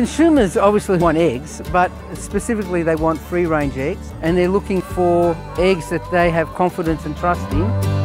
Consumers obviously want eggs, but specifically they want free range eggs and they're looking for eggs that they have confidence and trust in.